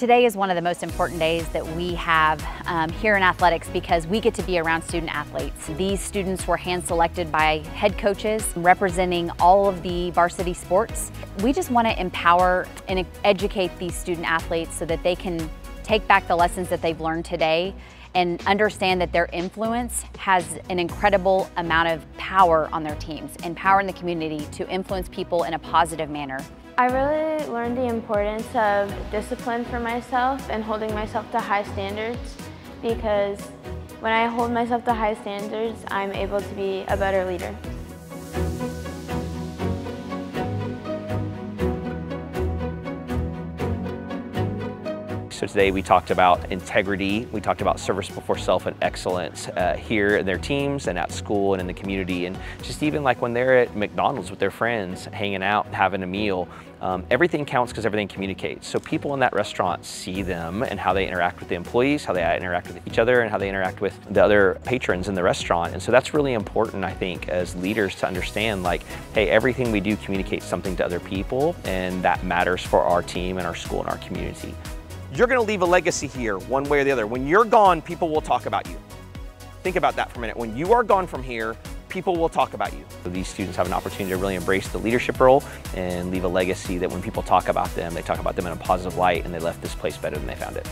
Today is one of the most important days that we have um, here in athletics because we get to be around student athletes. These students were hand selected by head coaches representing all of the varsity sports. We just want to empower and educate these student athletes so that they can take back the lessons that they've learned today and understand that their influence has an incredible amount of power on their teams and power in the community to influence people in a positive manner. I really learned the importance of discipline for myself and holding myself to high standards because when I hold myself to high standards, I'm able to be a better leader. So today we talked about integrity, we talked about service before self and excellence uh, here in their teams and at school and in the community and just even like when they're at McDonald's with their friends, hanging out, having a meal, um, everything counts because everything communicates. So people in that restaurant see them and how they interact with the employees, how they interact with each other, and how they interact with the other patrons in the restaurant. And so that's really important, I think, as leaders to understand like, hey, everything we do communicates something to other people, and that matters for our team and our school and our community. You're gonna leave a legacy here, one way or the other. When you're gone, people will talk about you. Think about that for a minute. When you are gone from here, people will talk about you. These students have an opportunity to really embrace the leadership role and leave a legacy that when people talk about them, they talk about them in a positive light and they left this place better than they found it.